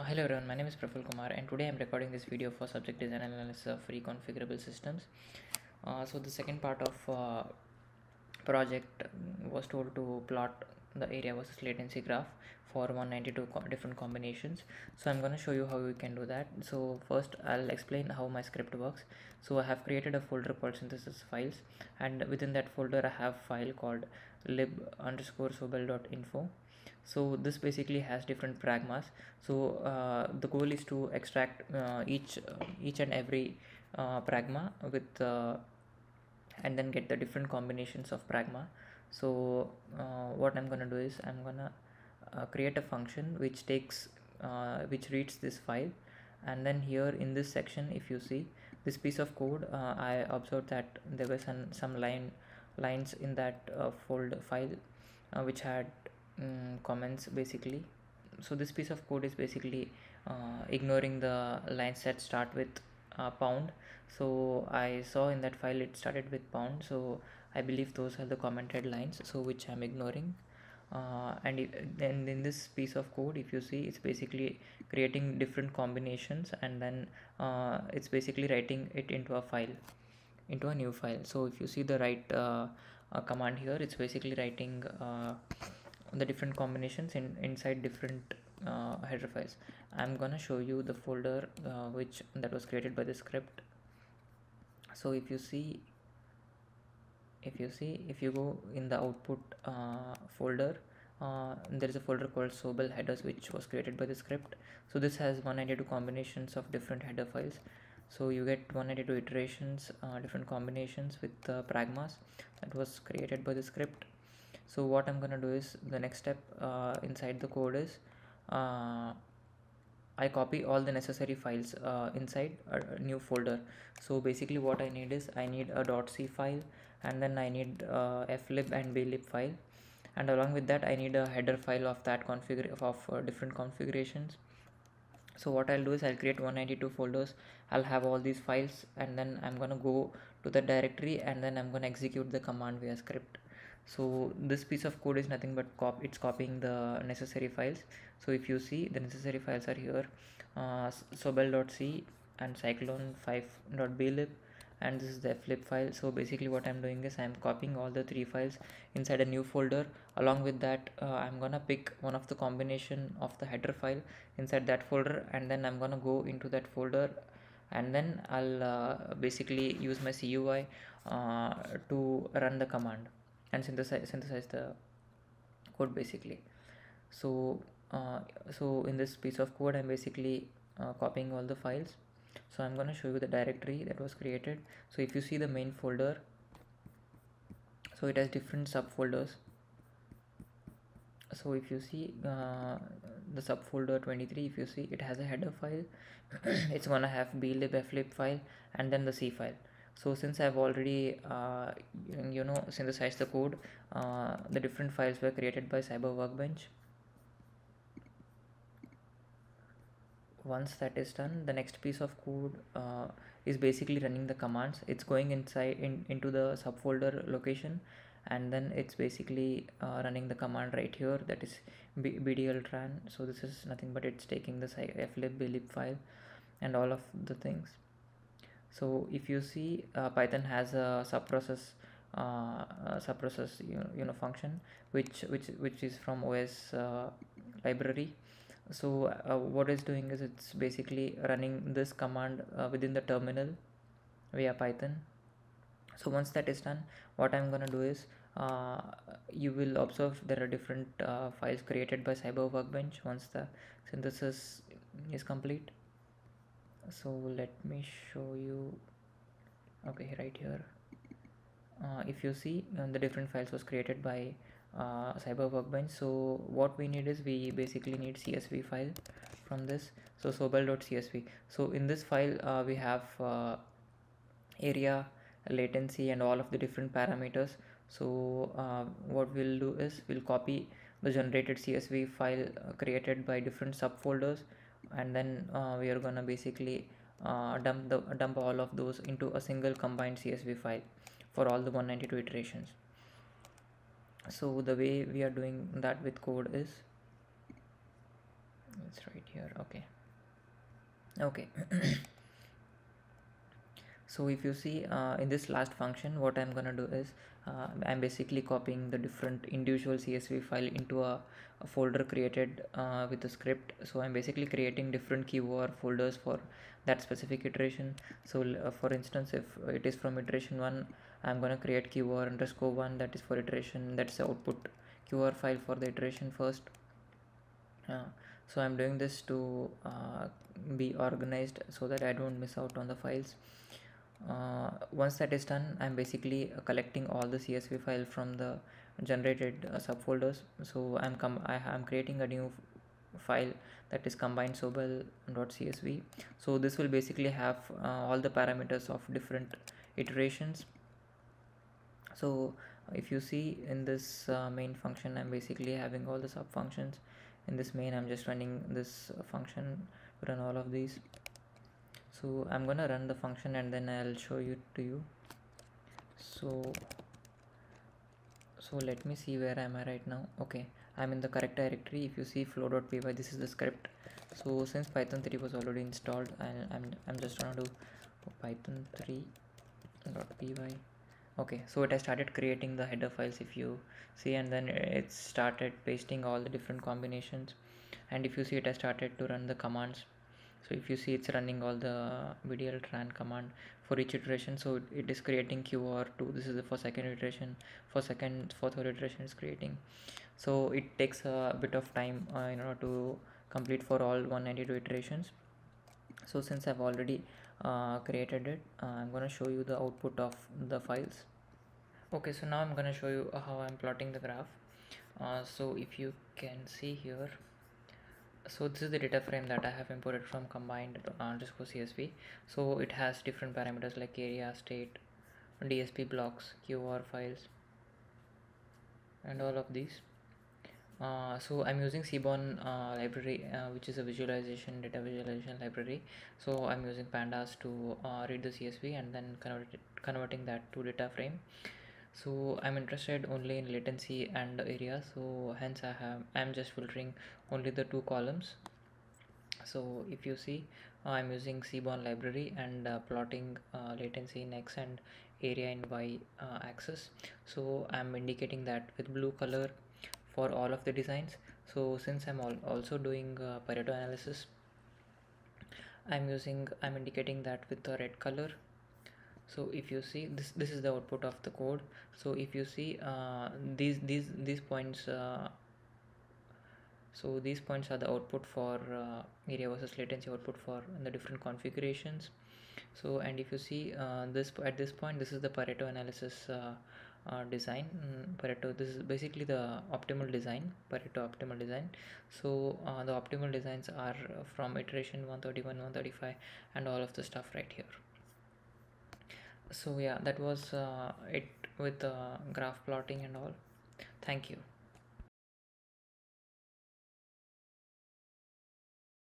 Uh, hello everyone, my name is Praful Kumar and today I'm recording this video for subject design analysis of reconfigurable systems. Uh, so the second part of uh, project was told to plot the area versus latency graph for 192 co- different combinations. So I'm going to show you how we can do that. So first I'll explain how my script works. So I have created a folder called synthesis files and within that folder I have file called lib underscore sobel dot info. So this basically has different pragmas. So uh, the goal is to extract uh, each uh, each and every uh, pragma with uh, and then get the different combinations of pragma. So uh, what i'm gonna do is i'm gonna create a function which takes which reads this file. And then here in this section if you see this piece of code i observed that there was some some line lines in that uh, folder file uh, which had um, comments basically. So this piece of code is basically uh, ignoring the lines that start with uh, pound. So i saw in that file it started with pound. So i believe those are the commented lines so which i'm ignoring. Uh, and then in this piece of code if you see it's basically creating different combinations and then uh, it's basically writing it into a file into a new file. So if you see the right uh, uh, command here it's basically writing uh, the different combinations in inside different uh, header files. I'm gonna show you the folder uh, which that was created by the script. So if you see if you see if you go in the output folder uh, there is a folder called sobel headers which was created by the script. So this has 192 combinations of different header files so you get 182 iterations uh, different combinations with uh, pragmas that was created by the script. So what i'm gonna do is the next step uh, inside the code is uh, I copy all the necessary files uh, inside a, a new folder. So basically what I need is I need a .c file and then I need uh, flib and blib file. And along with that I need a header file of that configure of uh, different configurations so what I'll do is I'll create 192 folders. I'll have all these files and then I'm gonna go to the directory and then I'm gonna execute the command via script. So this piece of code is nothing but cop it's copying the necessary files. So if you see the necessary files are here. Uh, sobel.c and cyclone5.blib and this is the flip file. So basically what i'm doing is i'm copying all the three files inside a new folder. Along with that uh, i'm gonna pick one of the combination of the header file inside that folder and then i'm gonna go into that folder and then i'll uh, basically use my cui uh, to run the command and synthesize synthesize the code basically. So uh, so in this piece of code i'm basically uh, copying all the files so i'm going to show you the directory that was created. So if you see the main folder so it has different subfolders. So if you see uh, the subfolder 23 if you see it has a header file. It's gonna have blib flib file and then the c file. So since i've already uh, you know synthesized the code uh, the different files were created by cyber workbench once that is done the next piece of code uh, is basically running the commands. It's going inside in, into the subfolder location and then it's basically uh, running the command right here that is B- bdltran. So this is nothing but it's taking the flib blib file and all of the things. So if you see uh, python has a subprocess uh, subprocess you know, you know function which which which is from os uh, library so uh, what it's doing is it's basically running this command uh, within the terminal via python. So once that is done what i'm gonna do is uh, you will observe there are different uh, files created by cyber workbench once the synthesis is complete. So let me show you. Okay right here. Uh, if you see uh, the different files was created by uh, cyber workbench. So what we need is we basically need csv file from this. So sobel.csv so in this file uh, we have uh, area latency and all of the different parameters. So uh, what we'll do is we'll copy the generated csv file uh, created by different subfolders. And then uh, we are gonna basically dump the dump all of those into a single combined csv file for all the 192 iterations so the way we are doing that with code is it's right here okay. Okay so if you see uh, in this last function what I'm gonna do is uh, I'm basically copying the different individual CSV file into a, a folder created uh, with a script. So I'm basically creating different keyword folders for that specific iteration. So uh, for instance if it is from iteration 1 I'm gonna create keyword underscore 1 that is for iteration that's the output keyword file for the iteration first. Uh, so I'm doing this to uh, be organized so that I don't miss out on the files uh, once that is done I'm basically uh, collecting all the CSV file from the generated uh, subfolders. So I'm com I am creating a new file that is combined sobel.csv so this will basically have uh, all the parameters of different iterations. So if you see in this uh, main function I'm basically having all the sub functions. In this main I'm just running this function to run all of these so I'm gonna run the function and then I'll show you to you. So so let me see where am I right now. Okay I'm in the correct directory. If you see flow.py this is the script. So since python 3 was already installed and I'm, I'm just gonna do python 3.py okay so it has started creating the header files if you see and then it started pasting all the different combinations. And if you see it has started to run the commands so if you see it's running all the bdltran command for each iteration so it is creating qr2 this is the for second iteration. For second for third iteration is creating. So it takes a bit of time uh, in order to complete for all 192 iterations. So since i've already uh, created it uh, i'm going to show you the output of the files. Okay so now i'm going to show you how i'm plotting the graph. Uh, so if you can see here so this is the data frame that I have imported from combined underscore CSV so it has different parameters like area state DSP blocks QR files and all of these. Uh, so I'm using Seaborn uh, library uh, which is a visualization data visualization library. So I'm using pandas to uh, read the CSV and then convert it, converting that to data frame so i'm interested only in latency and area. So hence i have i'm just filtering only the two columns. So if you see i'm using seaborn library and uh, plotting uh, latency in x and area in y uh, axis. So i'm indicating that with blue color for all of the designs. So since i'm al also doing uh, pareto analysis i'm using i'm indicating that with the red color so if you see this this is the output of the code. So if you see uh, these these these points uh, so these points are the output for uh, area versus latency output for the different configurations. So and if you see uh, this at this point this is the pareto analysis uh, uh, design. Mm, pareto this is basically the optimal design pareto optimal design. So the optimal designs are from iteration 131 135 and all of the stuff right here so yeah that was uh, it with graph plotting and all. Thank you